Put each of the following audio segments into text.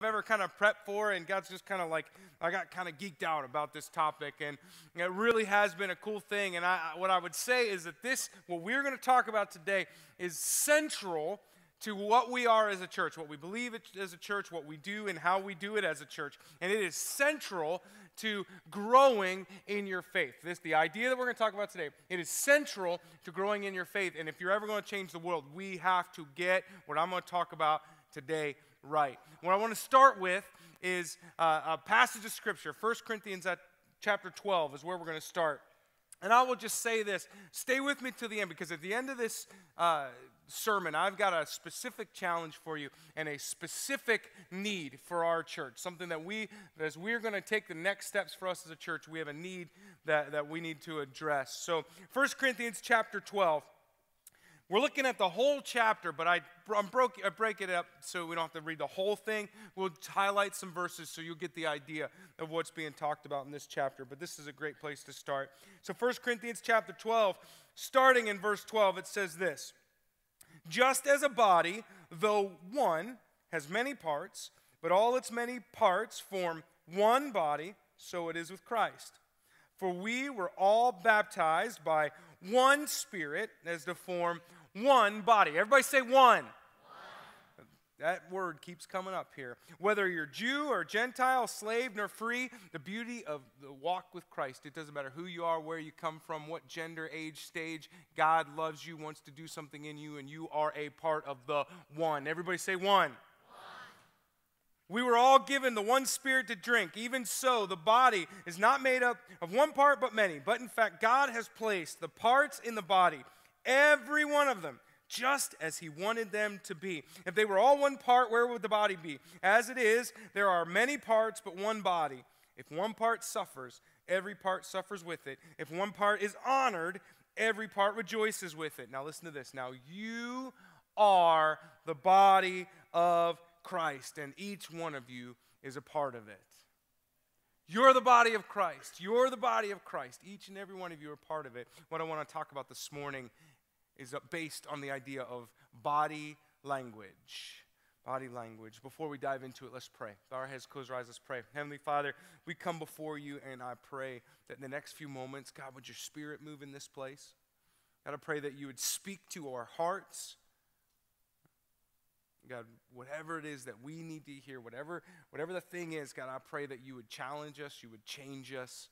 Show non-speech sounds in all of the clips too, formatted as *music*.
I've ever kind of prepped for, and God's just kind of like, I got kind of geeked out about this topic, and it really has been a cool thing. And I, what I would say is that this, what we're going to talk about today, is central to what we are as a church, what we believe as a church, what we do, and how we do it as a church. And it is central to growing in your faith. This, the idea that we're going to talk about today, it is central to growing in your faith. And if you're ever going to change the world, we have to get what I'm going to talk about today right. What I want to start with is uh, a passage of Scripture. 1 Corinthians at chapter 12 is where we're going to start. And I will just say this stay with me to the end because at the end of this uh, sermon, I've got a specific challenge for you and a specific need for our church. Something that we, as we're going to take the next steps for us as a church, we have a need that, that we need to address. So, 1 Corinthians chapter 12. We're looking at the whole chapter, but I, I'm broke, I break it up so we don't have to read the whole thing. We'll highlight some verses so you'll get the idea of what's being talked about in this chapter. But this is a great place to start. So 1 Corinthians chapter 12, starting in verse 12, it says this Just as a body, though one, has many parts, but all its many parts form one body, so it is with Christ. For we were all baptized by one Spirit as to form one body. Everybody say one. one. That word keeps coming up here. Whether you're Jew or Gentile, slave nor free, the beauty of the walk with Christ, it doesn't matter who you are, where you come from, what gender, age, stage, God loves you, wants to do something in you, and you are a part of the one. Everybody say one. We were all given the one spirit to drink. Even so, the body is not made up of one part but many. But in fact, God has placed the parts in the body every one of them, just as he wanted them to be. If they were all one part, where would the body be? As it is, there are many parts, but one body. If one part suffers, every part suffers with it. If one part is honored, every part rejoices with it. Now, listen to this. Now, you are the body of Christ, and each one of you is a part of it. You're the body of Christ. You're the body of Christ. Each and every one of you are part of it. What I want to talk about this morning is uh, based on the idea of body language. Body language. Before we dive into it, let's pray. Bow our heads, close our eyes, let's pray. Heavenly Father, we come before you and I pray that in the next few moments, God, would your spirit move in this place? God, I pray that you would speak to our hearts. God, whatever it is that we need to hear, whatever, whatever the thing is, God, I pray that you would challenge us, you would change us,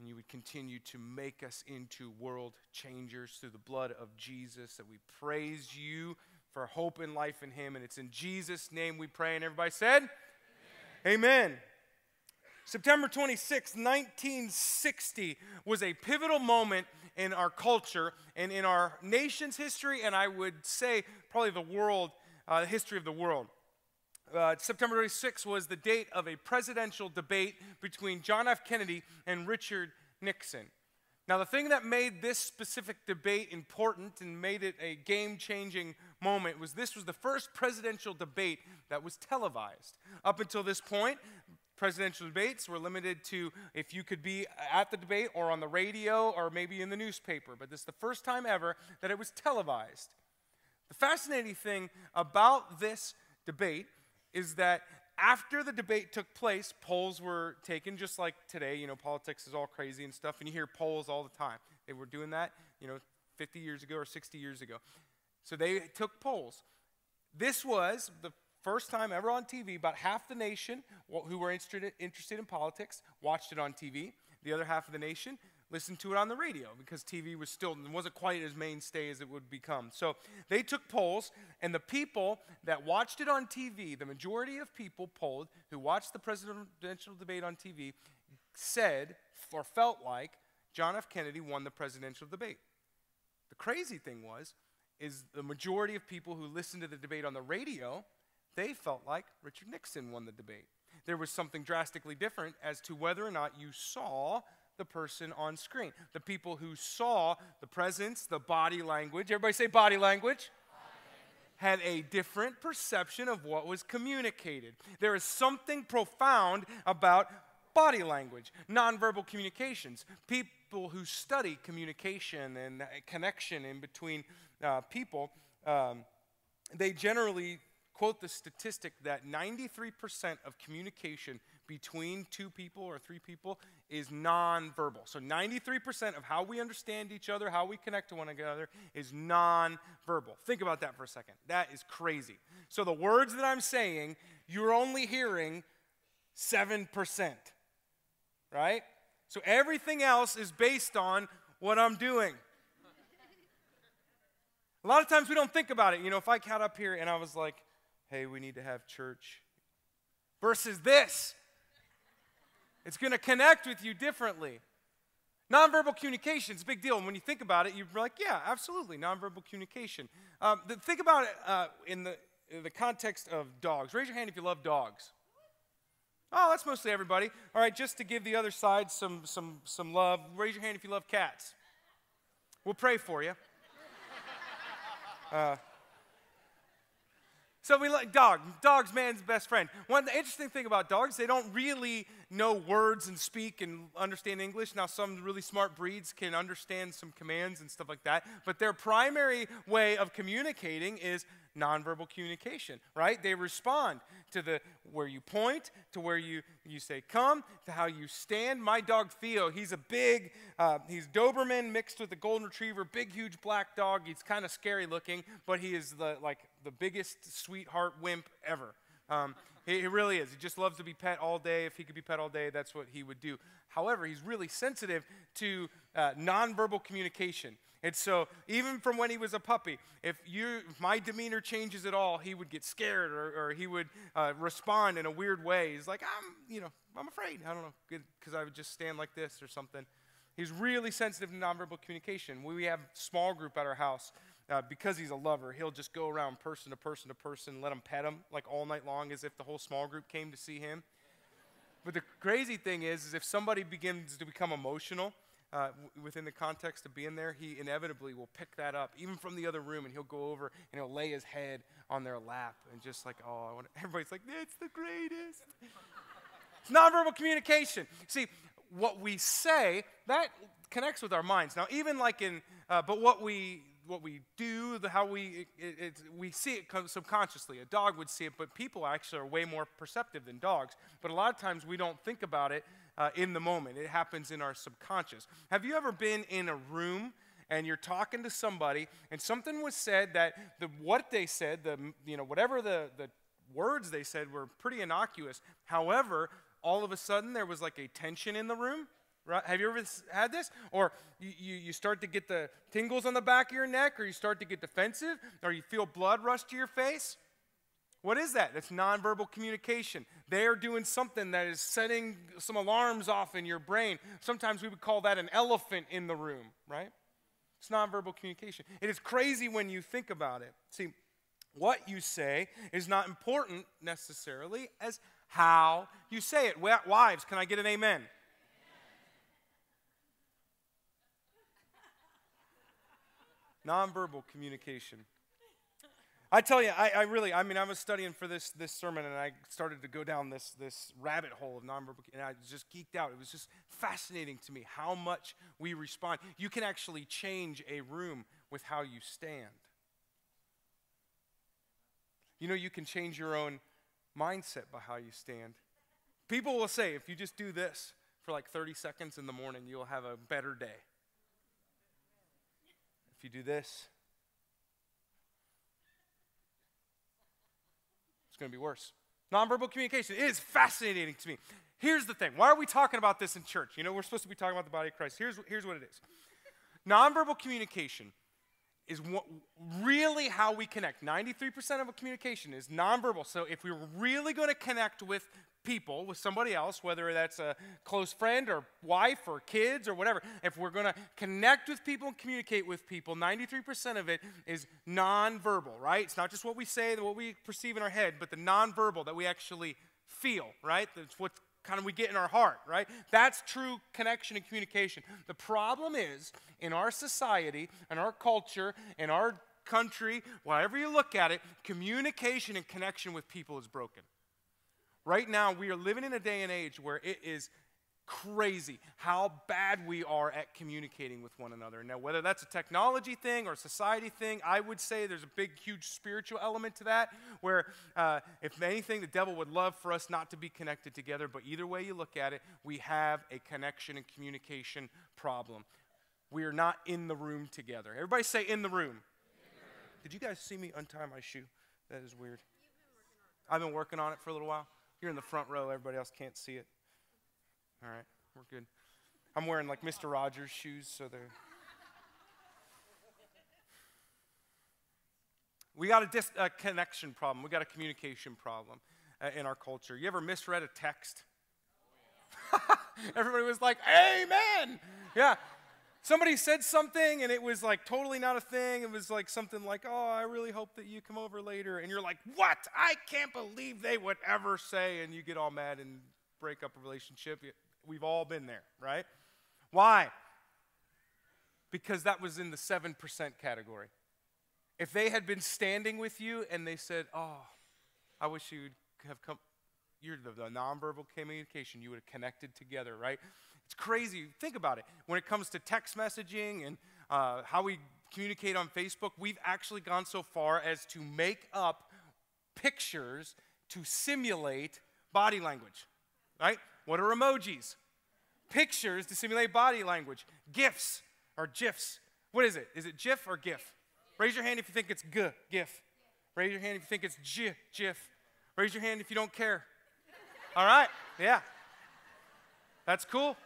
and you would continue to make us into world changers through the blood of Jesus. That we praise you for hope and life in Him. And it's in Jesus' name we pray. And everybody said, Amen. Amen. September 26, 1960 was a pivotal moment in our culture and in our nation's history, and I would say probably the world, uh, history of the world. Uh, September 26 was the date of a presidential debate between John F. Kennedy and Richard Nixon. Now, the thing that made this specific debate important and made it a game changing moment was this was the first presidential debate that was televised. Up until this point, presidential debates were limited to if you could be at the debate or on the radio or maybe in the newspaper. But this is the first time ever that it was televised. The fascinating thing about this debate is that after the debate took place, polls were taken just like today. You know, politics is all crazy and stuff, and you hear polls all the time. They were doing that, you know, 50 years ago or 60 years ago. So they took polls. This was the first time ever on TV. About half the nation who were interested, in politics watched it on TV. The other half of the nation listen to it on the radio because TV was still wasn't quite as mainstay as it would become. So they took polls, and the people that watched it on TV, the majority of people polled who watched the presidential debate on TV, said or felt like John F. Kennedy won the presidential debate. The crazy thing was, is the majority of people who listened to the debate on the radio, they felt like Richard Nixon won the debate. There was something drastically different as to whether or not you saw the person on screen. The people who saw the presence, the body language, everybody say body language, had a different perception of what was communicated. There is something profound about body language, nonverbal communications. People who study communication and connection in between uh, people, um, they generally quote the statistic that 93% of communication between two people or three people is nonverbal. So 93% of how we understand each other, how we connect to one another, is nonverbal. Think about that for a second. That is crazy. So the words that I'm saying, you're only hearing 7%. Right? So everything else is based on what I'm doing. A lot of times we don't think about it. You know, if I got up here and I was like, hey, we need to have church, versus this, it's going to connect with you differently. Nonverbal communication is a big deal. And when you think about it, you're like, yeah, absolutely, nonverbal communication. Um, the, think about it uh, in, the, in the context of dogs. Raise your hand if you love dogs. Oh, that's mostly everybody. All right, just to give the other side some, some, some love, raise your hand if you love cats. We'll pray for you. Uh, so we like dog. Dog's man's best friend. One the interesting thing about dogs, they don't really know words and speak and understand English. Now some really smart breeds can understand some commands and stuff like that, but their primary way of communicating is nonverbal communication, right? They respond to the where you point, to where you, you say come, to how you stand. My dog Theo, he's a big, uh, he's Doberman mixed with a golden retriever, big, huge black dog. He's kind of scary looking, but he is the like the biggest sweetheart wimp ever. Um, he, he, really is. He just loves to be pet all day. If he could be pet all day, that's what he would do. However, he's really sensitive to uh, nonverbal communication. And so, even from when he was a puppy, if, you, if my demeanor changes at all, he would get scared or, or he would uh, respond in a weird way. He's like, I'm, you know, I'm afraid. I don't know, because I would just stand like this or something. He's really sensitive to nonverbal communication. We have a small group at our house. Uh, because he's a lover, he'll just go around person to person to person, let them pet him like all night long as if the whole small group came to see him. But the crazy thing is, is if somebody begins to become emotional, uh, within the context of being there, he inevitably will pick that up, even from the other room, and he'll go over and he'll lay his head on their lap and just like, oh, *laughs* everybody's like, that's the greatest. it's nonverbal communication. See, what we say, that connects with our minds. Now, even like in, uh, but what we, what we do, the, how we, it, it, we see it subconsciously. A dog would see it, but people actually are way more perceptive than dogs. But a lot of times we don't think about it uh, in the moment. It happens in our subconscious. Have you ever been in a room and you're talking to somebody and something was said that the, what they said, the, you know, whatever the, the words they said were pretty innocuous. However, all of a sudden there was like a tension in the room? Right? Have you ever had this? Or you, you, start to get the tingles on the back of your neck, or you start to get defensive, or you feel blood rush to your face? What is that? That's nonverbal communication. They are doing something that is setting some alarms off in your brain. Sometimes we would call that an elephant in the room, right? It's nonverbal communication. It is crazy when you think about it. See, what you say is not important necessarily as how you say it. Wives, can I get an amen? Nonverbal communication. I tell you, I, I, really, I mean, I was studying for this, this sermon and I started to go down this, this rabbit hole of nonverbal, and I just geeked out. It was just fascinating to me how much we respond. You can actually change a room with how you stand. You know, you can change your own mindset by how you stand. People will say, if you just do this for like 30 seconds in the morning, you'll have a better day. If you do this, it's going to be worse. Nonverbal communication is fascinating to me. Here's the thing why are we talking about this in church? You know, we're supposed to be talking about the body of Christ. Here's, here's what it is nonverbal communication is what, really how we connect. 93% of communication is nonverbal. So if we're really going to connect with people, with somebody else, whether that's a close friend or wife or kids or whatever, if we're going to connect with people and communicate with people, 93% of it is nonverbal, right? It's not just what we say, what we perceive in our head, but the nonverbal that we actually feel, right? That's what kind of we get in our heart, right? That's true connection and communication. The problem is in our society, in our culture, in our country, wherever you look at it, communication and connection with people is broken. Right now, we are living in a day and age where it is crazy how bad we are at communicating with one another. Now, whether that's a technology thing or a society thing, I would say there's a big, huge spiritual element to that, where uh, if anything, the devil would love for us not to be connected together. But either way you look at it, we have a connection and communication problem. We are not in the room together. Everybody say in the room. Did you guys see me untie my shoe? That is weird. I've been working on it for a little while. You're in the front row, everybody else can't see it. All right, we're good. I'm wearing like Mr. Rogers shoes, so they're. We got a, dis- a connection problem. We got a communication problem uh, in our culture. You ever misread a text? *laughs* Everybody was like, Amen. Yeah. Somebody said something and it was like totally not a thing. It was like something like, Oh, I really hope that you come over later. And you're like, What? I can't believe they would ever say. And you get all mad and break up a relationship. We've all been there, right? Why? Because that was in the 7% category. If they had been standing with you and they said, Oh, I wish you'd have come, you're the, the nonverbal communication, you would have connected together, right? It's crazy. Think about it. When it comes to text messaging and uh, how we communicate on Facebook, we've actually gone so far as to make up pictures to simulate body language, right? What are emojis? Pictures to simulate body language. GIFs or GIFs. What is it? Is it GIF or GIF? Raise your hand if you think it's G, GIF. Raise your hand if you think it's J, GIF. Raise your hand if you don't care. All right, yeah. That's cool.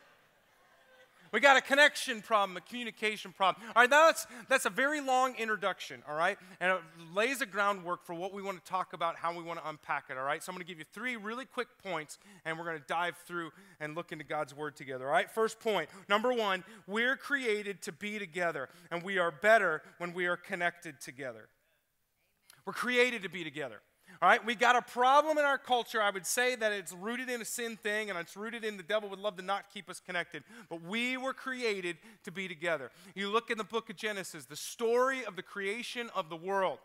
We got a connection problem, a communication problem. All right, that's, that's a very long introduction, all right? And it lays a groundwork for what we want to talk about, how we want to unpack it, all right? So I'm going to give you three really quick points, and we're going to dive through and look into God's Word together, all right? First point number one, we're created to be together, and we are better when we are connected together. We're created to be together. All right, we got a problem in our culture. I would say that it's rooted in a sin thing and it's rooted in the devil would love to not keep us connected. But we were created to be together. You look in the book of Genesis, the story of the creation of the world.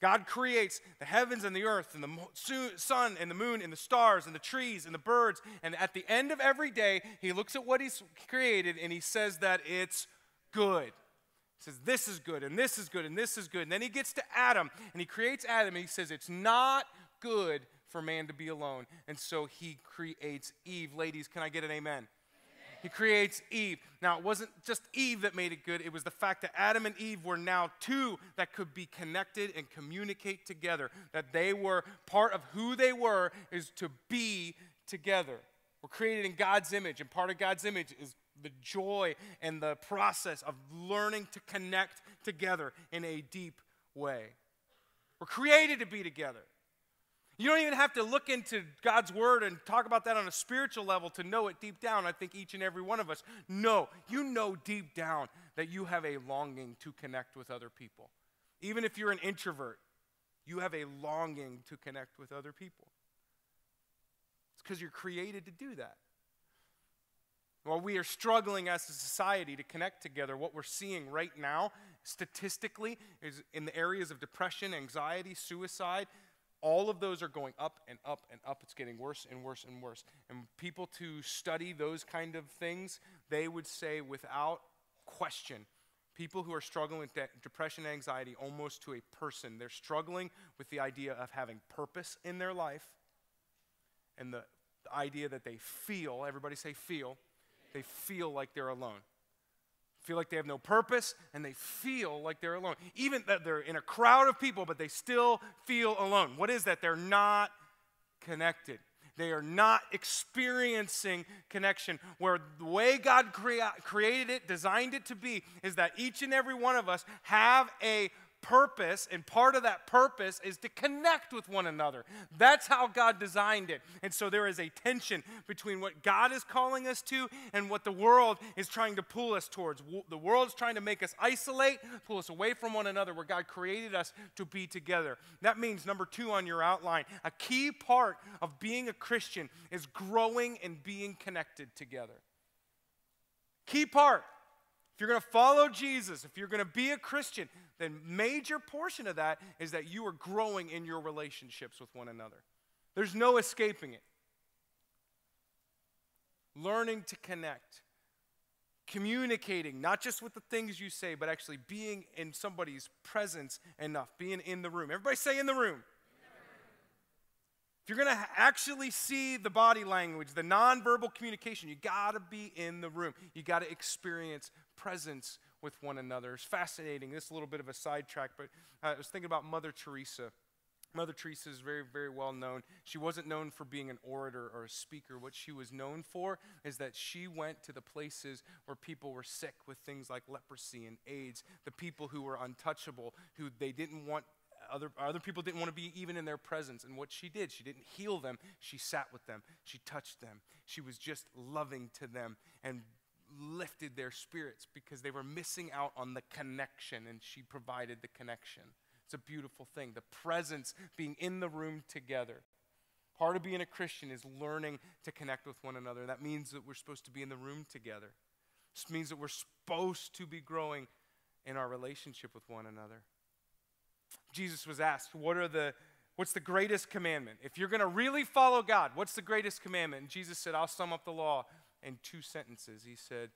God creates the heavens and the earth and the sun and the moon and the stars and the trees and the birds. And at the end of every day, he looks at what he's created and he says that it's good says, This is good, and this is good, and this is good. And then he gets to Adam, and he creates Adam, and he says, It's not good for man to be alone. And so he creates Eve. Ladies, can I get an amen? He creates Eve. Now, it wasn't just Eve that made it good, it was the fact that Adam and Eve were now two that could be connected and communicate together. That they were part of who they were is to be together. We're created in God's image, and part of God's image is the joy and the process of learning to connect together in a deep way. We're created to be together. You don't even have to look into God's word and talk about that on a spiritual level to know it deep down. I think each and every one of us know. You know deep down that you have a longing to connect with other people. Even if you're an introvert, you have a longing to connect with other people. It's because you're created to do that. While we are struggling as a society to connect together, what we're seeing right now, statistically, is in the areas of depression, anxiety, suicide, all of those are going up and up and up. It's getting worse and worse and worse. And people to study those kind of things, they would say without question, people who are struggling with de- depression and anxiety almost to a person, they're struggling with the idea of having purpose in their life and the, the idea that they feel, everybody say feel, they feel like they're alone. Feel like they have no purpose and they feel like they're alone. Even that they're in a crowd of people, but they still feel alone. What is that? They're not connected. They are not experiencing connection. Where the way God crea- created it, designed it to be, is that each and every one of us have a purpose, and part of that purpose is to connect with one another. That's how God designed it. And so there is a tension between what God is calling us to and what the world is trying to pull us towards. The world is trying to make us isolate, pull us away from one another, where God created us to be together. That means, number two on your outline, a key part of being a Christian is growing and being connected together. Key part. If you're going to follow Jesus, if you're going to be a Christian, then major portion of that is that you are growing in your relationships with one another. There's no escaping it. learning to connect, communicating, not just with the things you say, but actually being in somebody's presence enough, being in the room. Everybody say in the room. If you're going to actually see the body language, the nonverbal communication, you got to be in the room. You got to experience presence with one another. It's fascinating. This is a little bit of a sidetrack, but uh, I was thinking about Mother Teresa. Mother Teresa is very, very well known. She wasn't known for being an orator or a speaker. What she was known for is that she went to the places where people were sick with things like leprosy and AIDS, the people who were untouchable, who they didn't want other, other people didn't want to be even in their presence. And what she did, she didn't heal them, she sat with them, she touched them. She was just loving to them and lifted their spirits because they were missing out on the connection, and she provided the connection. It's a beautiful thing. The presence, being in the room together. Part of being a Christian is learning to connect with one another. That means that we're supposed to be in the room together. This means that we're supposed to be growing in our relationship with one another. Jesus was asked, What are the What's the greatest commandment? If you're going to really follow God, what's the greatest commandment? And Jesus said, I'll sum up the law in two sentences. He said,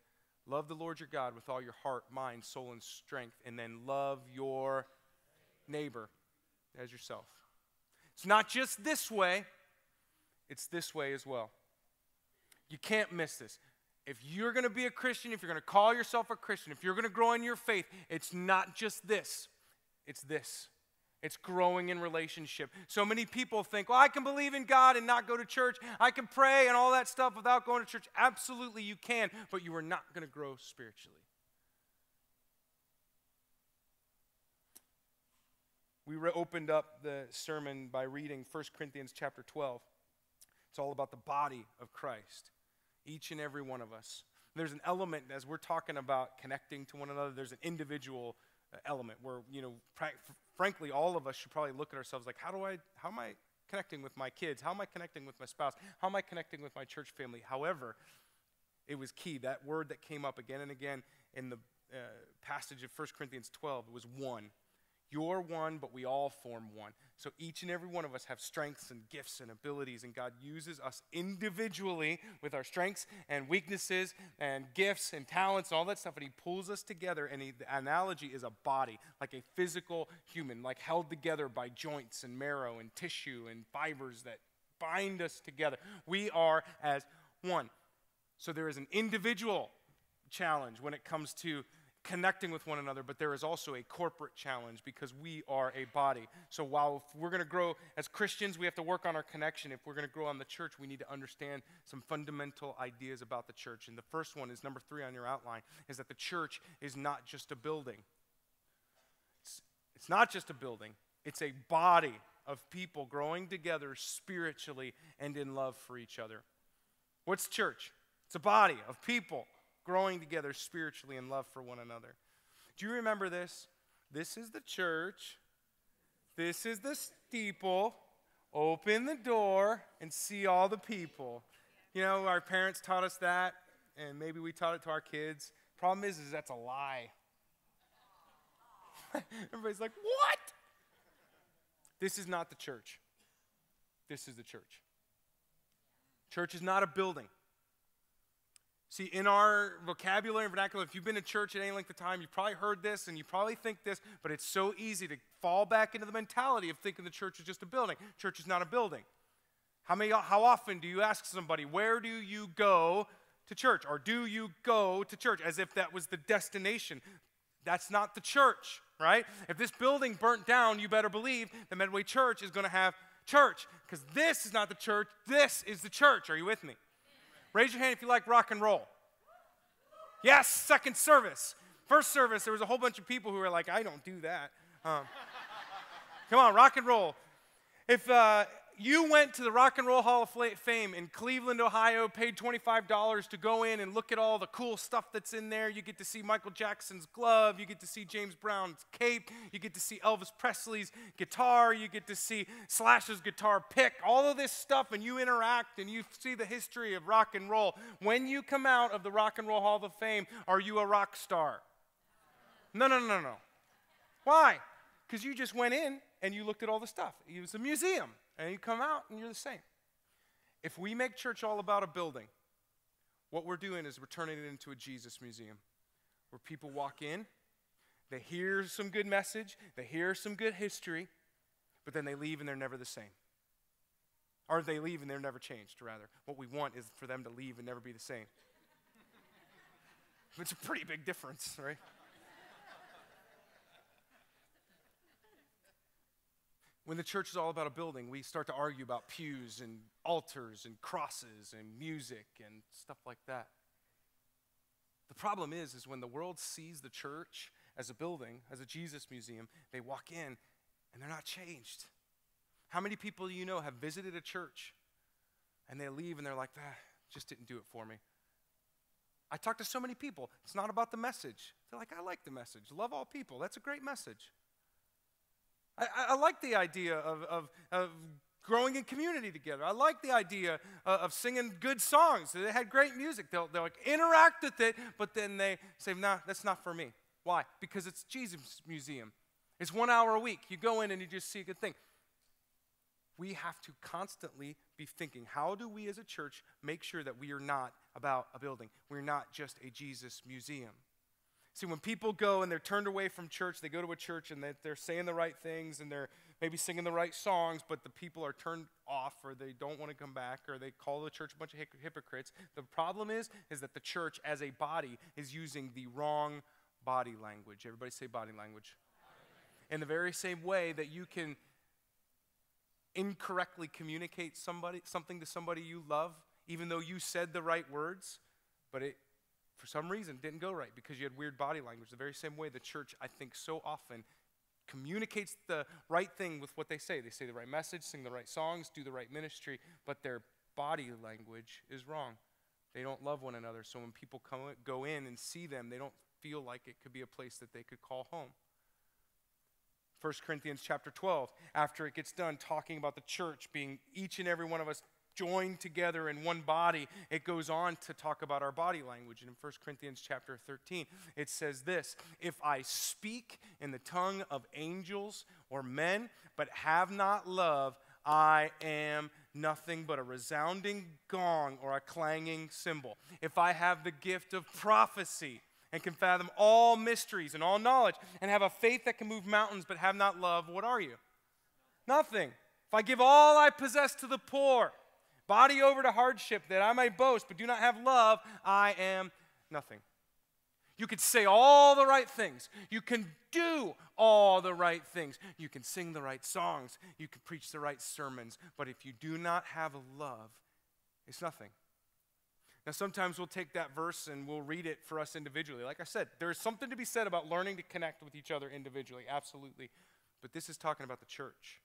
Love the Lord your God with all your heart, mind, soul, and strength, and then love your neighbor as yourself. It's not just this way, it's this way as well. You can't miss this. If you're going to be a Christian, if you're going to call yourself a Christian, if you're going to grow in your faith, it's not just this, it's this. It's growing in relationship. So many people think, well, I can believe in God and not go to church. I can pray and all that stuff without going to church. Absolutely, you can, but you are not going to grow spiritually. We opened up the sermon by reading 1 Corinthians chapter 12. It's all about the body of Christ, each and every one of us. There's an element, as we're talking about connecting to one another, there's an individual uh, element where, you know, frankly, all of us should probably look at ourselves like, how do I, how am I connecting with my kids? How am I connecting with my spouse? How am I connecting with my church family? However, it was key. That word that came up again and again in the uh, passage of 1 Corinthians 12, it was one. You're one, but we all form one. So each and every one of us have strengths and gifts and abilities, and God uses us individually with our strengths and weaknesses and gifts and talents and all that stuff, and He pulls us together. And he, the analogy is a body, like a physical human, like held together by joints and marrow and tissue and fibers that bind us together. We are as one. So there is an individual challenge when it comes to connecting with one another, but there is also a corporate challenge because we are a body. So while we're going to grow as Christians, we have to work on our connection. If we're going to grow on the church, we need to understand some fundamental ideas about the church. And the first one is number three on your outline is that the church is not just a building. It's, it's not just a building, it's a body of people growing together spiritually and in love for each other. What's church? It's a body of people growing together spiritually in love for one another. Do you remember this? This is the church. This is the steeple. Open the door and see all the people. You know, our parents taught us that, and maybe we taught it to our kids. Problem is, is that's a lie. *laughs* Everybody's like, what? This is not the church. This is the church. Church is not a building. See, in our vocabulary and vernacular, if you've been to church at any length of time, you've probably heard this and you probably think this, but it's so easy to fall back into the mentality of thinking the church is just a building. Church is not a building. How, many, how often do you ask somebody, where do you go to church? Or do you go to church? As if that was the destination. That's not the church, right? If this building burnt down, you better believe the Medway Church is going to have church because this is not the church, this is the church. Are you with me? Raise your hand if you like rock and roll. Yes, second service. First service, there was a whole bunch of people who were like, I don't do that. Um, come on, rock and roll. If, uh, you went to the Rock and Roll Hall of Fame in Cleveland, Ohio, paid $25 to go in and look at all the cool stuff that's in there. You get to see Michael Jackson's glove, you get to see James Brown's cape, you get to see Elvis Presley's guitar, you get to see Slash's guitar pick, all of this stuff, and you interact and you see the history of rock and roll. When you come out of the Rock and Roll Hall of Fame, are you a rock star? No, no, no, no. Why? Because you just went in and you looked at all the stuff. It was a museum and you come out and you're the same. If we make church all about a building, what we're doing is we're turning it into a Jesus museum where people walk in, they hear some good message, they hear some good history, but then they leave and they're never the same. Or they leave and they're never changed, rather. What we want is for them to leave and never be the same. *laughs* It's a pretty big difference, right? When the church is all about a building, we start to argue about pews and altars and crosses and music and stuff like that. The problem is, is when the world sees the church as a building, as a Jesus museum, they walk in and they're not changed. How many people you know have visited a church and they leave and they're like, ah, just didn't do it for me? I talk to so many people. It's not about the message. They're like, I like the message. Love all people. That's a great message. I, I, like the idea of, of, of growing in community together. I like the idea of, of singing good songs. They had great music. They'll, they'll like interact with it, but then they say, nah, that's not for me. Why? Because it's Jesus Museum. It's one hour a week. You go in and you just see a good thing. We have to constantly be thinking how do we as a church make sure that we are not about a building? We're not just a Jesus museum. See, when people go and they're turned away from church, they go to a church and they're saying the right things and they're maybe singing the right songs, but the people are turned off or they don't want to come back or they call the church a bunch of hypocrites. The problem is, is that the church as a body is using the wrong body language. Everybody say body language. In the very same way that you can incorrectly communicate somebody something to somebody you love, even though you said the right words, but it for some reason didn't go right because you had weird body language. The very same way the church, I think, so often communicates the right thing with what they say. They say the right message, sing the right songs, do the right ministry, but their body language is wrong. They don't love one another. So when people come, go in and see them, they don't feel like it could be a place that they could call home. 1 Corinthians chapter 12, after it gets done talking about the church being each and every one of us joined together in one body, it goes on to talk about our body language. And in 1 Corinthians chapter 13, it says this If I speak in the tongue of angels or men, but have not love, I am nothing but a resounding gong or a clanging cymbal. If I have the gift of prophecy, and can fathom all mysteries and all knowledge, and have a faith that can move mountains but have not love, what are you? Nothing. If I give all I possess to the poor, body over to hardship, that I may boast, but do not have love, I am nothing. You can say all the right things. You can do all the right things. You can sing the right songs. You can preach the right sermons. But if you do not have love, it's nothing. Now, sometimes we'll take that verse and we'll read it for us individually. Like I said, there's something to be said about learning to connect with each other individually, absolutely. But this is talking about the church.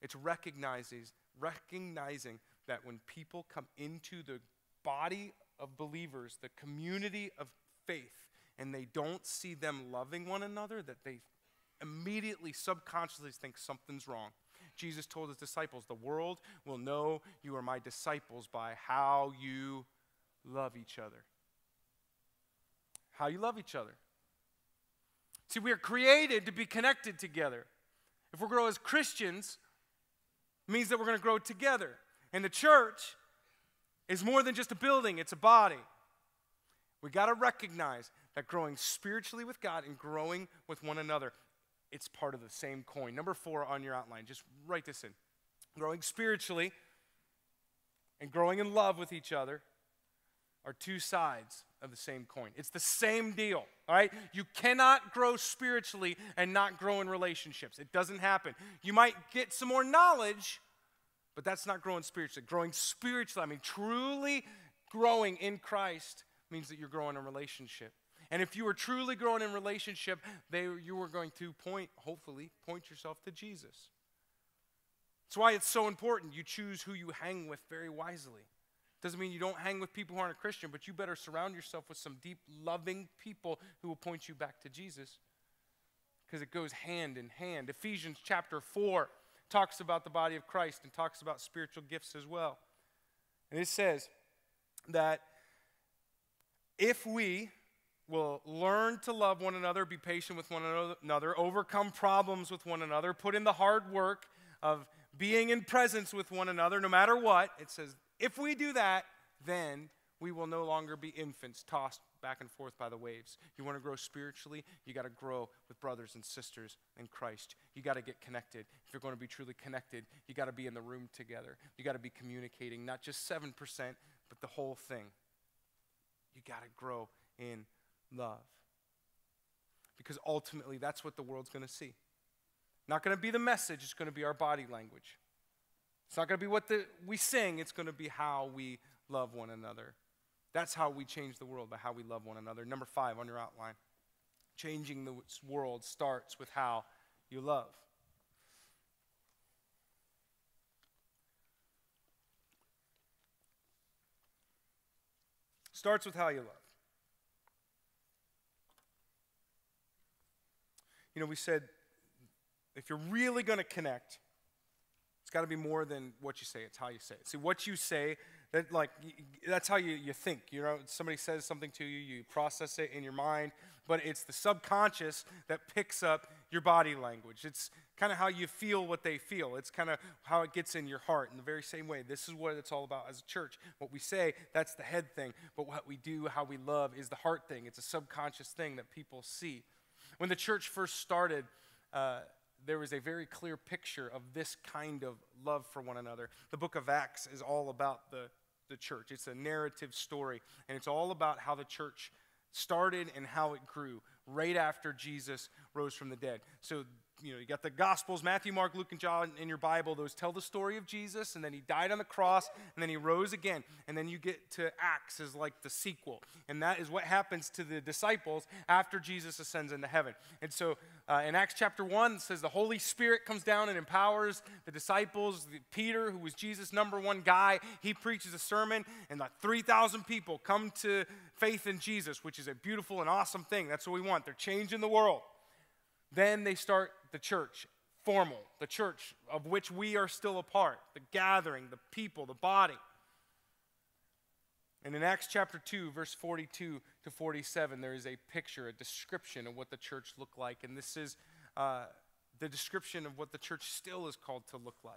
It's recognizes, recognizing that when people come into the body of believers, the community of faith, and they don't see them loving one another, that they immediately, subconsciously think something's wrong. Jesus told his disciples, The world will know you are my disciples by how you love each other. How you love each other. See, we are created to be connected together. If we're grow as Christians, means that we're going to grow together. And the church is more than just a building, it's a body. We got to recognize that growing spiritually with God and growing with one another, it's part of the same coin. Number four on your outline, just write this in. Growing spiritually and growing in love with each other are two sides of the same coin. It's the same deal, all right? You cannot grow spiritually and not grow in relationships. It doesn't happen. You might get some more knowledge, but that's not growing spiritually. Growing spiritually, I mean, truly growing in Christ means that you're growing in relationship. And if you are truly growing in relationship, they, you are going to point, hopefully, point yourself to Jesus. That's why it's so important you choose who you hang with very wisely. Doesn't mean you don't hang with people who aren't a Christian, but you better surround yourself with some deep, loving people who will point you back to Jesus. Because it goes hand in hand. Ephesians chapter 4 talks about the body of Christ and talks about spiritual gifts as well. And it says that if we will learn to love one another, be patient with one another, overcome problems with one another, put in the hard work of being in presence with one another, no matter what, it says, if we do that, then we will no longer be infants tossed back and forth by the waves. You want to grow spiritually, you got to grow with brothers and sisters in Christ. You got to get connected. If you're going to be truly connected, you got to be in the room together. You got to be communicating not just 7%, but the whole thing. You got to grow in love. Because ultimately, that's what the world's going to see. Not going to be the message, it's going to be our body language. It's not going to be what the, we sing, it's going to be how we love one another. That's how we change the world, by how we love one another. Number five on your outline changing the world starts with how you love. Starts with how you love. You know, we said if you're really going to connect, it's got to be more than what you say, it's how you say it. See, what you say that like that's how you, you think. You know, somebody says something to you, you process it in your mind, but it's the subconscious that picks up your body language. It's kind of how you feel what they feel. It's kind of how it gets in your heart in the very same way. This is what it's all about as a church. What we say, that's the head thing, but what we do, how we love is the heart thing. It's a subconscious thing that people see. When the church first started, uh, there was a very clear picture of this kind of love for one another. The book of Acts is all about the, the church, it's a narrative story, and it's all about how the church started and how it grew right after Jesus rose from the dead. So you know, you got the Gospels, Matthew, Mark, Luke, and John in your Bible. Those tell the story of Jesus, and then he died on the cross, and then he rose again. And then you get to Acts as like the sequel. And that is what happens to the disciples after Jesus ascends into heaven. And so uh, in Acts chapter 1, it says the Holy Spirit comes down and empowers the disciples. Peter, who was Jesus' number one guy, he preaches a sermon, and like 3,000 people come to faith in Jesus, which is a beautiful and awesome thing. That's what we want. They're changing the world. Then they start the church, formal, the church of which we are still a part, the gathering, the people, the body. And in Acts chapter 2, verse 42 to 47, there is a picture, a description of what the church looked like. And this is uh, the description of what the church still is called to look like.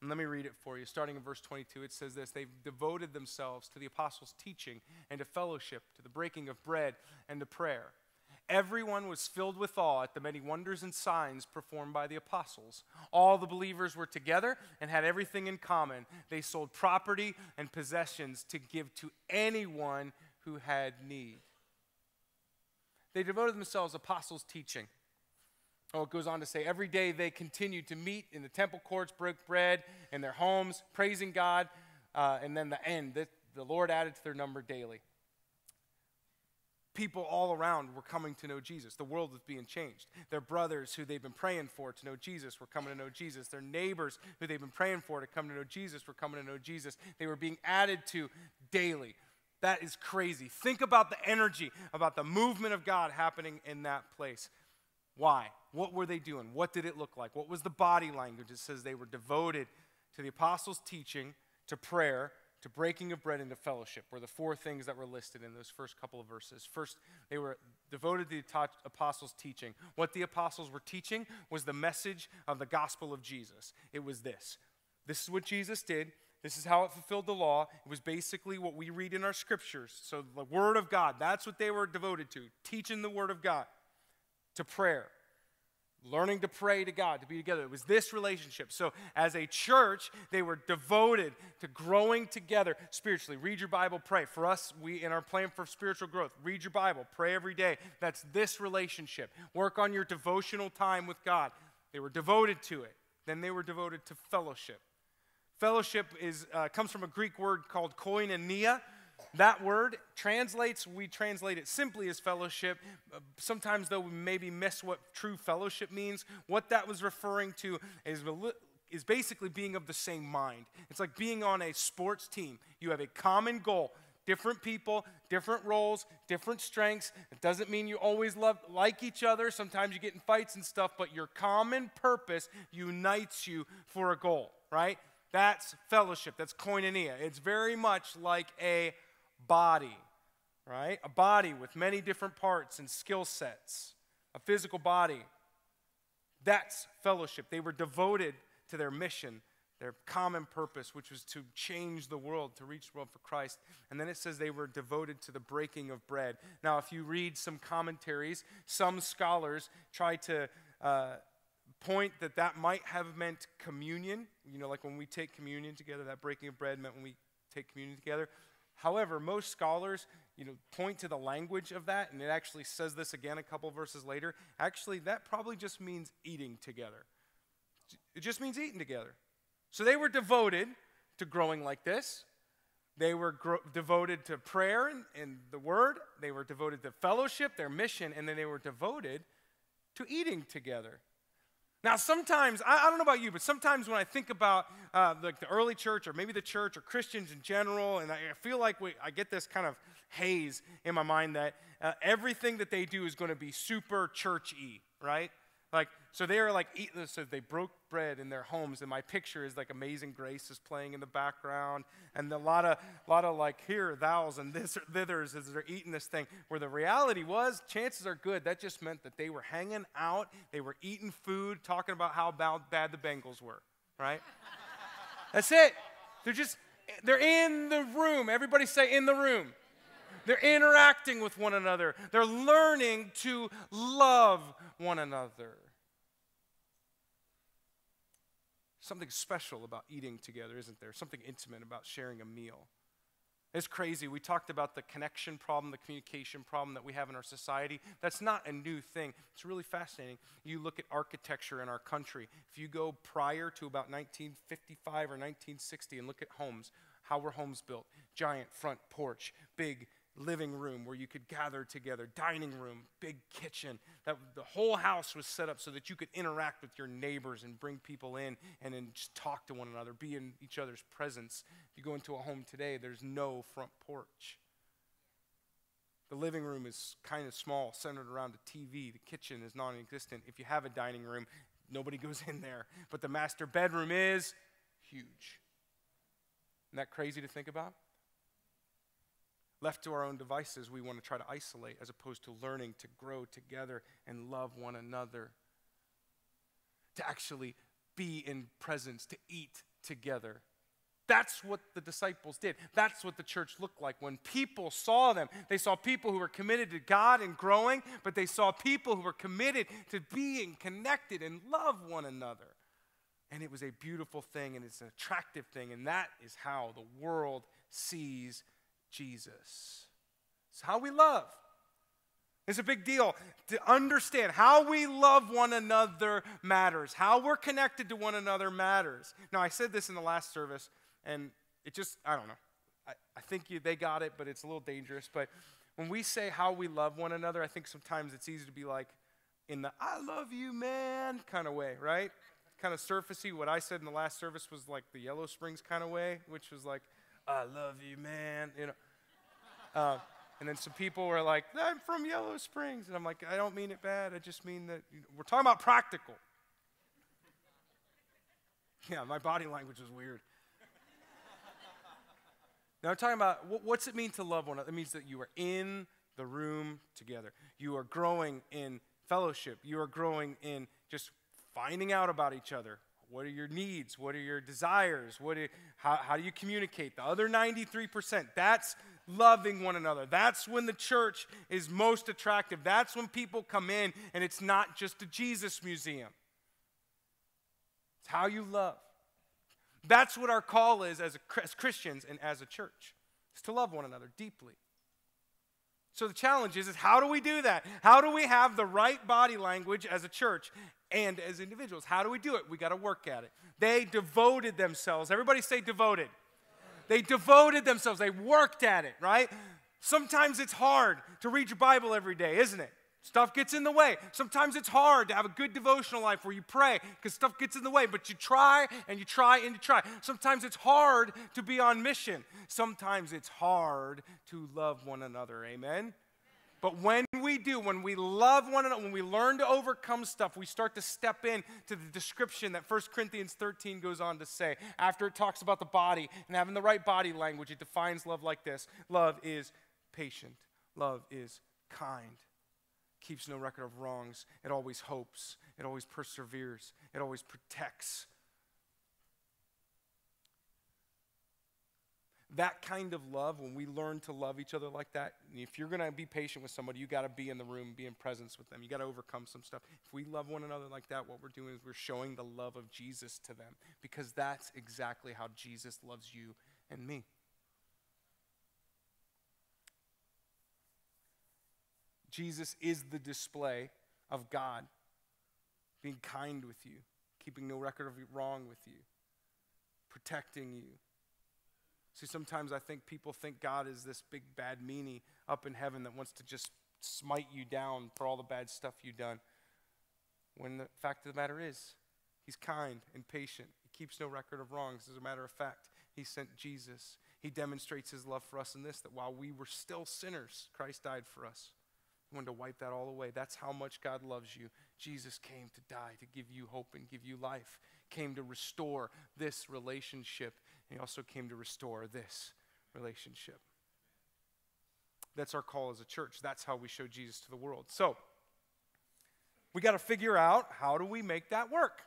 And let me read it for you. Starting in verse 22, it says this They've devoted themselves to the apostles' teaching and to fellowship, to the breaking of bread and to prayer. Everyone was filled with awe at the many wonders and signs performed by the apostles. All the believers were together and had everything in common. They sold property and possessions to give to anyone who had need. They devoted themselves to apostles' teaching. Oh, it goes on to say, every day they continued to meet in the temple courts, broke bread in their homes, praising God. Uh, and then the end, the, the Lord added to their number daily people all around were coming to know Jesus. The world was being changed. Their brothers who they've been praying for to know Jesus were coming to know Jesus. Their neighbors who they've been praying for to come to know Jesus were coming to know Jesus. They were being added to daily. That is crazy. Think about the energy, about the movement of God happening in that place. Why? What were they doing? What did it look like? What was the body language? It says they were devoted to the apostles' teaching, to prayer, to breaking of bread and to fellowship were the four things that were listed in those first couple of verses. First, they were devoted to the apostles' teaching. What the apostles were teaching was the message of the gospel of Jesus. It was this this is what Jesus did. This is how it fulfilled the law. It was basically what we read in our scriptures. So, the Word of God, that's what they were devoted to, teaching the Word of God, to prayer, learning to pray to God, to be together. It was this relationship. So, as a church, they were devoted to growing together spiritually. Read your Bible, pray. For us, we in our plan for spiritual growth, read your Bible, pray every day. That's this relationship. Work on your devotional time with God. They were devoted to it. Then they were devoted to fellowship. Fellowship is, uh, comes from a Greek word called koinonia, that word translates, we translate it simply as fellowship. Sometimes, though, we maybe miss what true fellowship means. What that was referring to is, is basically being of the same mind. It's like being on a sports team. You have a common goal. Different people, different roles, different strengths. It doesn't mean you always love like each other. Sometimes you get in fights and stuff, but your common purpose unites you for a goal, right? That's fellowship. That's koinonia. It's very much like a body, right? A body with many different parts and skill sets, a physical body. That's fellowship. They were devoted to their mission, their common purpose, which was to change the world, to reach the world for Christ. And then it says they were devoted to the breaking of bread. Now, if you read some commentaries, some scholars try to uh, point that that might have meant communion. You know, like when we take communion together, that breaking of bread meant when we take communion together. However, most scholars, you know, point to the language of that, and it actually says this again a couple verses later. Actually, that probably just means eating together. It just means eating together. So they were devoted to growing like this. They were gro- devoted to prayer and, and the word. They were devoted to fellowship, their mission, and then they were devoted to eating together. Now, sometimes, I, I, don't know about you, but sometimes when I think about uh, like the early church or maybe the church or Christians in general, and I, I feel like we, I get this kind of haze in my mind that uh, everything that they do is going to be super churchy, right? Like, so they are like eating, so they broke bread in their homes, and my picture is like Amazing Grace is playing in the background, and a lot of, lot of like here, thous, and this, thithers as they're eating this thing. Where the reality was, chances are good, that just meant that they were hanging out, they were eating food, talking about how bad the Bengals were, right? That's it. They're just, eh, they're in the room. Everybody say in the room. They're interacting with one another. They're learning to love one another. Something special about eating together, isn't there? Something intimate about sharing a meal. It's crazy. We talked about the connection problem, the communication problem that we have in our society. That's not a new thing. It's really fascinating. You look at architecture in our country. If you go prior to about 1955 or 1960 and look at homes, how were homes built? Giant front porch, big living room where you could gather together, dining room, big kitchen. That the whole house was set up so that you could interact with your neighbors and bring people in and then just talk to one another, be in each other's presence. If you go into a home today, there's no front porch. The living room is kind of small, centered around a TV. The kitchen is non existent. If you have a dining room, nobody *laughs* goes in there. But the master bedroom is huge. Isn't that crazy to think about? Left to our own devices, we want to try to isolate as opposed to learning to grow together and love one another. To actually be in presence, to eat together. That's what the disciples did. That's what the church looked like. When people saw them, they saw people who were committed to God and growing, but they saw people who were committed to being connected and love one another. And it was a beautiful thing and it's an attractive thing, and that is how the world sees Jesus. It's how we love. It's a big deal to understand how we love one another matters. How we're connected to one another matters. Now, I said this in the last service, and it just, I don't know. I, I think you, they got it, but it's a little dangerous. But when we say how we love one another, I think sometimes it's easy to be like in the I love you, man kind of way, right? Kind of surfacey. What I said in the last service was like the Yellow Springs kind of way, which was like, I love you, man. You know. Uh, and then some people were like, I'm from Yellow Springs. And I'm like, I don't mean it bad. I just mean that you know, we're talking about practical. Yeah, my body language was weird. now I'm talking about what, what's it mean to love one another? It means that you are in the room together. You are growing in fellowship. You are growing in just finding out about each other, what are your needs? What are your desires? What are, how, how do you communicate? The other 93%, that's loving one another. That's when the church is most attractive. That's when people come in and it's not just a Jesus museum. It's how you love. That's what our call is as, a, as Christians and as a church, is to love one another deeply. So the challenge is, is how do we do that? How do we have the right body language as a church and as individuals? How do we do it? We got to work at it. They devoted themselves. Everybody say devoted. They devoted themselves. They worked at it, right? Sometimes it's hard to read your Bible every day, isn't it? Stuff gets in the way. Sometimes it's hard to have a good devotional life where you pray because stuff gets in the way, but you try and you try and you try. Sometimes it's hard to be on mission. Sometimes it's hard to love one another. Amen? But when we do, when we love one another, when we learn to overcome stuff, we start to step in to the description that 1 Corinthians 13 goes on to say. After it talks about the body and having the right body language, it defines love like this Love is patient, love is kind keeps no record of wrongs. It always hopes. It always perseveres. It always protects. That kind of love, when we learn to love each other like that, if you're going to be patient with somebody, you got to be in the room, be in presence with them. You got to overcome some stuff. If we love one another like that, what we're doing is we're showing the love of Jesus to them because that's exactly how Jesus loves you and me. Jesus is the display of God being kind with you, keeping no record of wrong with you, protecting you. See, sometimes I think people think God is this big bad meanie up in heaven that wants to just smite you down for all the bad stuff you've done. When the fact of the matter is, He's kind and patient. He keeps no record of wrongs. As a matter of fact, He sent Jesus. He demonstrates His love for us in this that while we were still sinners, Christ died for us He wanted to wipe that all away. That's how much God loves you. Jesus came to die, to give you hope and give you life, came to restore this relationship. He also came to restore this relationship. That's our call as a church. That's how we show Jesus to the world. So, we got to figure out how do we make that work?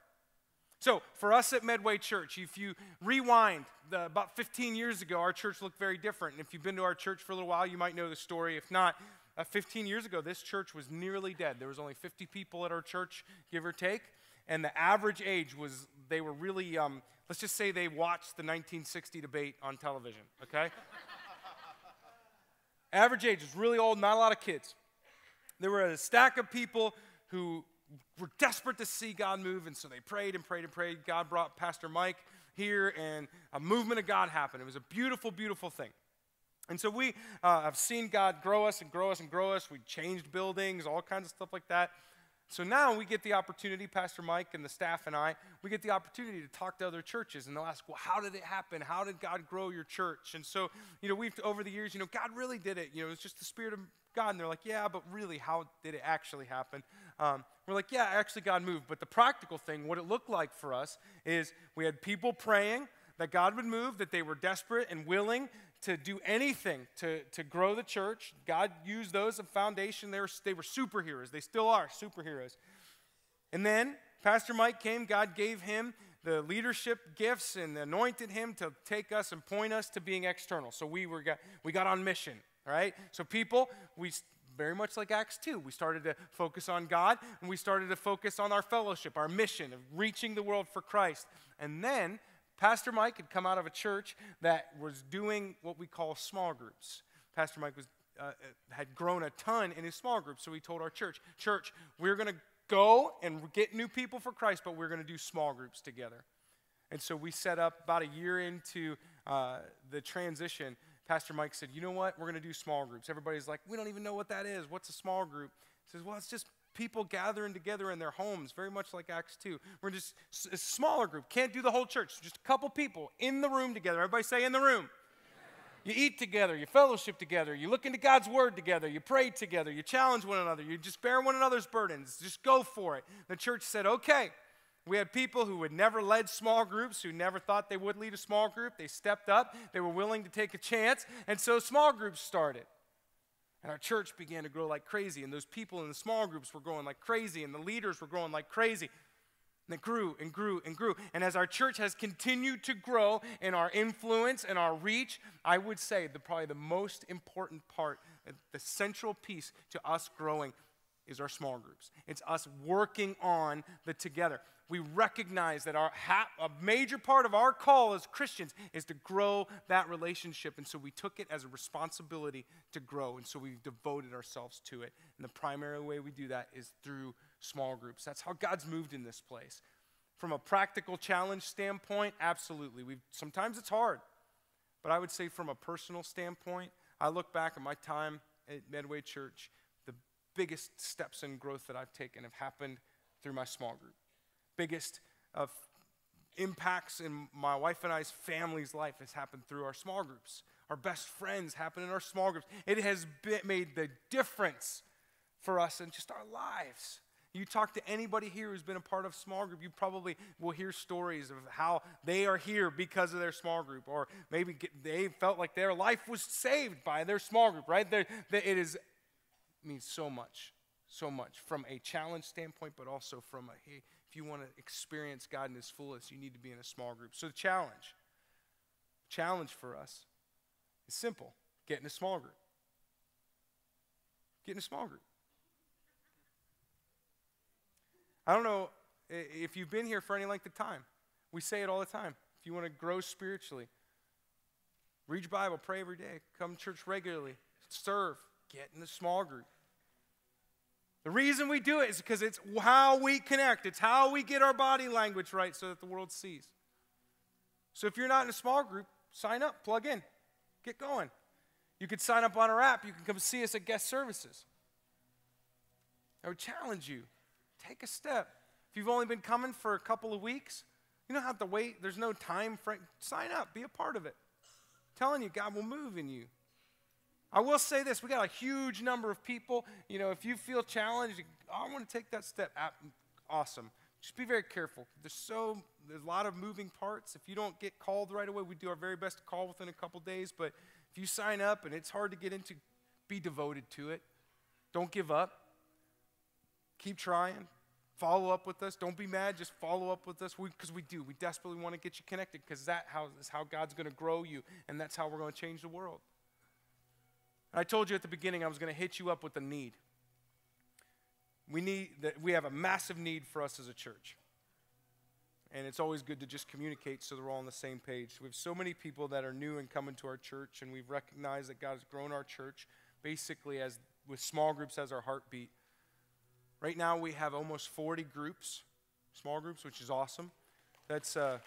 So, for us at Medway Church, if you rewind the, about 15 years ago, our church looked very different. And if you've been to our church for a little while, you might know the story. If not, uh, 15 years ago, this church was nearly dead. There was only 50 people at our church, give or take, and the average age was they were really, um, let's just say they watched the 1960 debate on television, okay? *laughs* average age is really old, not a lot of kids. There were a stack of people who were desperate to see God move, and so they prayed and prayed and prayed. God brought Pastor Mike here, and a movement of God happened. It was a beautiful, beautiful thing. And so we uh, have seen God grow us and grow us and grow us. We changed buildings, all kinds of stuff like that. So now we get the opportunity, Pastor Mike and the staff and I, we get the opportunity to talk to other churches and they'll ask, well, how did it happen? How did God grow your church? And so, you know, we've, over the years, you know, God really did it. You know, it's just the Spirit of God. And they're like, yeah, but really, how did it actually happen? Um, we're like, yeah, actually, God moved. But the practical thing, what it looked like for us is we had people praying that God would move, that they were desperate and willing to do anything to, to grow the church. God used those as foundation. They were, they were superheroes. They still are superheroes. And then Pastor Mike came. God gave him the leadership gifts and anointed him to take us and point us to being external. So we, were got, we got on mission, right? So people, we very much like Acts 2, we started to focus on God and we started to focus on our fellowship, our mission of reaching the world for Christ. And then Pastor Mike had come out of a church that was doing what we call small groups. Pastor Mike was, uh, had grown a ton in his small groups, so he told our church, Church, we're going to go and get new people for Christ, but we're going to do small groups together. And so we set up about a year into uh, the transition. Pastor Mike said, You know what? We're going to do small groups. Everybody's like, We don't even know what that is. What's a small group? He says, Well, it's just people gathering together in their homes, very much like Acts 2. We're just a smaller group, can't do the whole church, just a couple people in the room together. Everybody say in the room. You eat together, you fellowship together, you look into God's word together, you pray together, you challenge one another, you just bear one another's burdens. Just go for it. The church said, okay. We had people who had never led small groups, who never thought they would lead a small group. They stepped up, they were willing to take a chance, and so small groups started. And our church began to grow like crazy, and those people in the small groups were growing like crazy, and the leaders were growing like crazy. And it grew and grew and grew. And as our church has continued to grow in our influence and our reach, I would say the probably the most important part, the central piece to us growing is our small groups. It's us working on the together we recognize that our ha- a major part of our call as Christians is to grow that relationship. And so we took it as a responsibility to grow. And so we've devoted ourselves to it. And the primary way we do that is through small groups. That's how God's moved in this place. From a practical challenge standpoint, absolutely. we sometimes it's hard. But I would say from a personal standpoint, I look back at my time at Medway Church, the biggest steps in growth that I've taken have happened through my small group biggest of impacts in my wife and I's family's life has happened through our small groups. Our best friends happen in our small groups. It has been, made the difference for us in just our lives. You talk to anybody here who's been a part of small group, you probably will hear stories of how they are here because of their small group, or maybe they felt like their life was saved by their small group. Right? They're, they, it is means so much, so much from a challenge standpoint, but also from a hey, if you want to experience God in His fullest, you need to be in a small group. So, the challenge, challenge for us is simple get in a small group. Get in a small group. I don't know if you've been here for any length of time. We say it all the time. If you want to grow spiritually, read your Bible, pray every day, come to church regularly, serve, get in a small group. The reason we do it is because it's how we connect, it's how we get our body language right so that the world sees. So if you're not in a small group, sign up, plug in, get going. You could sign up on our app, you can come see us at guest services. I would challenge you take a step. If you've only been coming for a couple of weeks, you don't have to wait. There's no time frame. Sign up, be a part of it. I'm telling you, God will move in you. I will say this we got a huge number of people. You know, if you feel challenged, oh, I want to take that step. Awesome. Just be very careful. There's so there's a lot of moving parts. If you don't get called right away, we do our very best to call within a couple days. But if you sign up and it's hard to get into, be devoted to it. Don't give up. Keep trying. Follow up with us. Don't be mad. Just follow up with us because we, we, do. We desperately want to get you connected because that how, is how God's going to grow you and that's how we're going to change the world. I told you at the beginning I was going to hit you up with a need. We need that we have a massive need for us as a church. And it's always good to just communicate so they're all on the same page. We have so many people that are new and coming to our church, and we've recognized that God has grown our church basically as with small groups as our heartbeat. Right now we have almost 40 groups, small groups, which is awesome. That's uh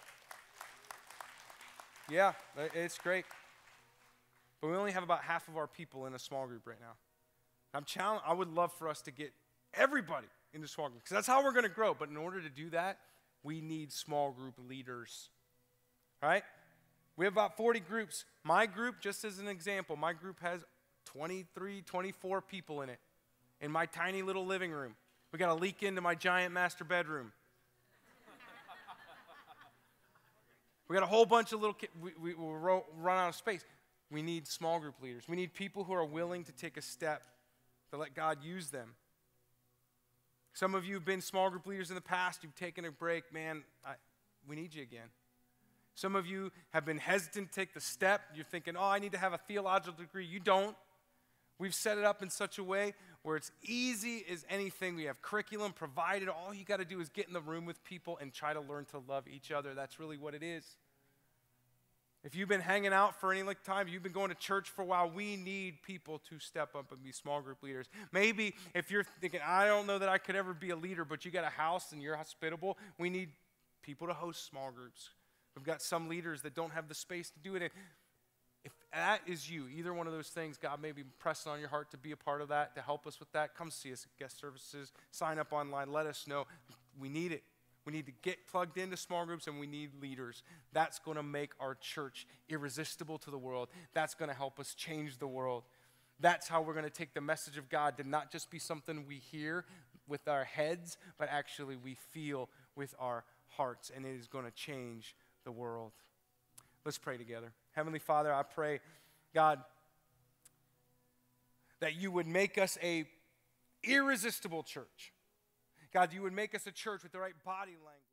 yeah, it's great. But we only have about half of our people in a small group right now. I'm challenged, I would love for us to get everybody into small group because that's how we're going to grow. But in order to do that, we need small group leaders. Right? We have about 40 groups. My group, just as an example, my group has 23, 24 people in it in my tiny little living room. We got to leak into my giant master bedroom. we got a whole bunch of little kids. We, we, we run out of space. We need small group leaders. We need people who are willing to take a step to let God use them. Some of you have been small group leaders in the past. You've taken a break. Man, I, we need you again. Some of you have been hesitant to take the step. You're thinking, oh, I need to have a theological degree. You don't. We've set it up in such a way where it's easy as anything. We have curriculum provided. All you got to do is get in the room with people and try to learn to love each other. That's really what it is. If you've been hanging out for any of time, you've been going to church for a while, we need people to step up and be small group leaders. Maybe if you're thinking, I don't know that I could ever be a leader, but you got a house and you're hospitable, we need people to host small groups. We've got some leaders that don't have the space to do it. If that is you, either one of those things, God may be pressing on your heart to be a part of that, to help us with that, come see us at guest services, sign up online, let us know. We need it. We need to get plugged into small groups and we need leaders. That's going to make our church irresistible to the world. That's going to help us change the world. That's how we're going to take the message of God to not just be something we hear with our heads, but actually we feel with our hearts, and it is going to change the world. Let's pray together. Heavenly Father, I pray, God, that you would make us a irresistible church God, you would make us a church with the right body language.